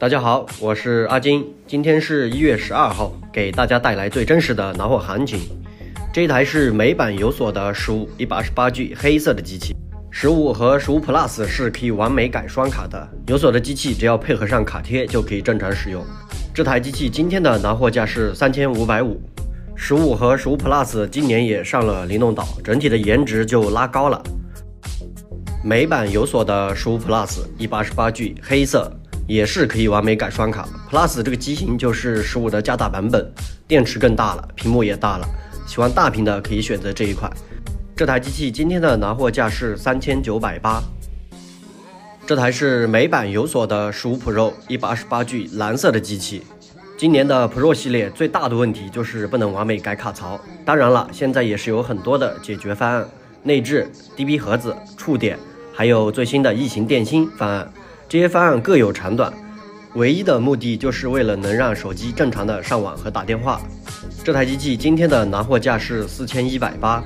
大家好，我是阿金，今天是一月十二号，给大家带来最真实的拿货行情。这一台是美版有锁的十五一百二十八 G 黑色的机器，十五和十五 Plus 是可以完美改双卡的，有锁的机器只要配合上卡贴就可以正常使用。这台机器今天的拿货价是三千五百五，十五和十五 Plus 今年也上了灵动岛，整体的颜值就拉高了。美版有锁的十五 Plus 一百二十八 G 黑色。也是可以完美改双卡，Plus 这个机型就是十五的加大版本，电池更大了，屏幕也大了，喜欢大屏的可以选择这一款。这台机器今天的拿货价是三千九百八。这台是美版有锁的十五 Pro 一百二十八 G 蓝色的机器。今年的 Pro 系列最大的问题就是不能完美改卡槽，当然了，现在也是有很多的解决方案，内置 DP 盒子、触点，还有最新的异形电芯方案。这些方案各有长短，唯一的目的就是为了能让手机正常的上网和打电话。这台机器今天的拿货价是四千一百八，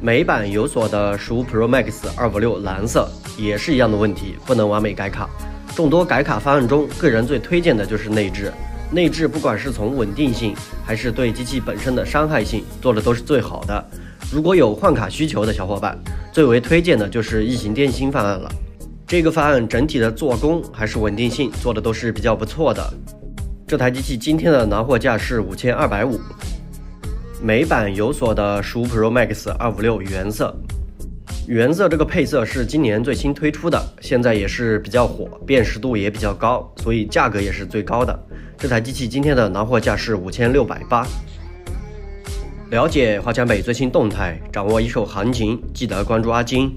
美版有锁的十五 Pro Max 二五六蓝色也是一样的问题，不能完美改卡。众多改卡方案中，个人最推荐的就是内置。内置不管是从稳定性还是对机器本身的伤害性，做的都是最好的。如果有换卡需求的小伙伴，最为推荐的就是异形电芯方案了。这个方案整体的做工还是稳定性做的都是比较不错的。这台机器今天的拿货价是五千二百五，美版有锁的十五 Pro Max 二五六原色，原色这个配色是今年最新推出的，现在也是比较火，辨识度也比较高，所以价格也是最高的。这台机器今天的拿货价是五千六百八。了解华强北最新动态，掌握一手行情，记得关注阿金。